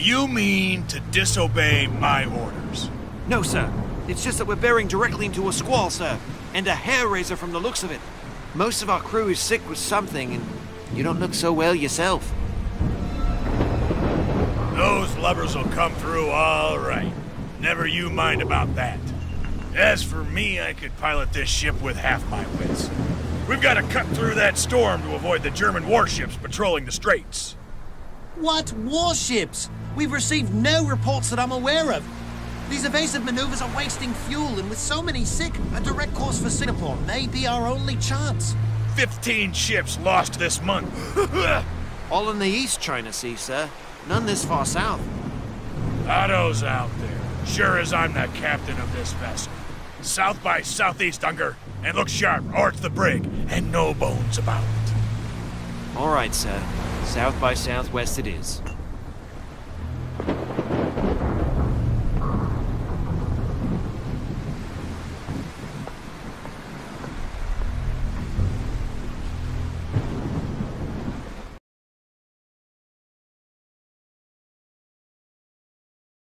You mean to disobey my orders? No, sir. It's just that we're bearing directly into a squall, sir. And a hair raiser from the looks of it. Most of our crew is sick with something, and you don't look so well yourself. Those lubbers will come through all right. Never you mind about that. As for me, I could pilot this ship with half my wits. We've got to cut through that storm to avoid the German warships patrolling the straits. What warships? We've received no reports that I'm aware of. These evasive maneuvers are wasting fuel, and with so many sick, a direct course for Singapore may be our only chance. Fifteen ships lost this month. All in the East China Sea, sir. None this far south. Otto's out there, sure as I'm the captain of this vessel. South by southeast, Unger, and look sharp, or it's the brig, and no bones about it. All right, sir. South by southwest it is.